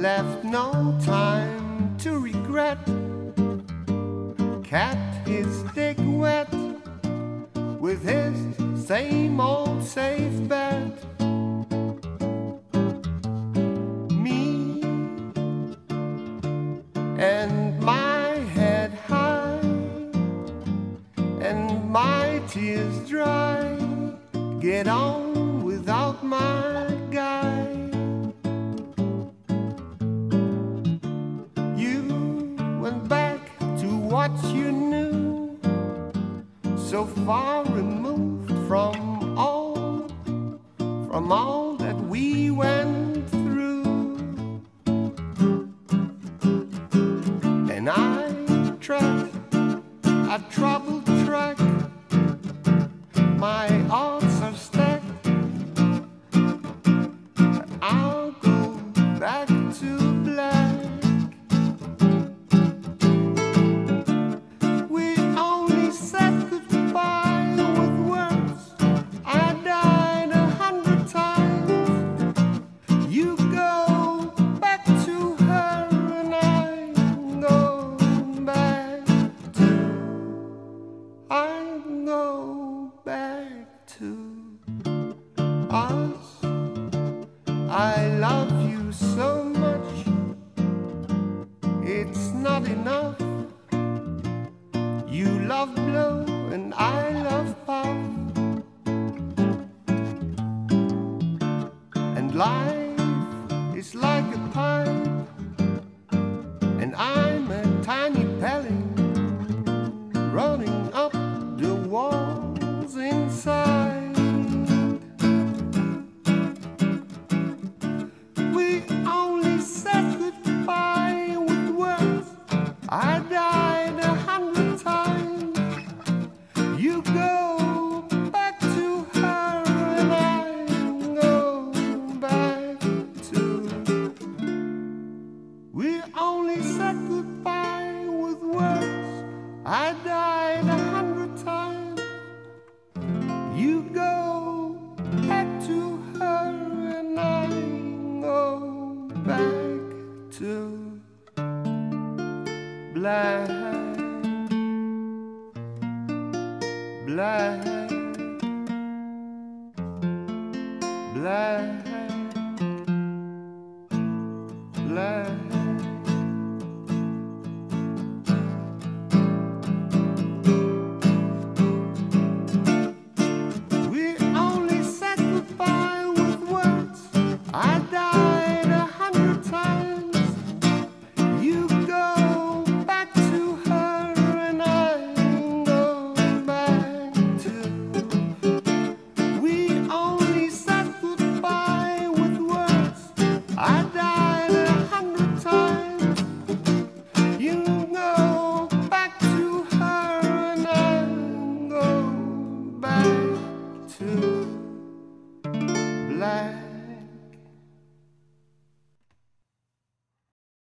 left no time to regret. Kept his dick wet with his same old safe bet. Me and my head high and my tears dry. Get on without my far removed from all, from all that we went through. And I tracked a troubled go back to us. I love you so much. It's not enough. You love blow and I love pop. And life is like a pipe, and I'm a tiny pellet I died a hundred times. You go back to her and I go back to black, black, black. to black.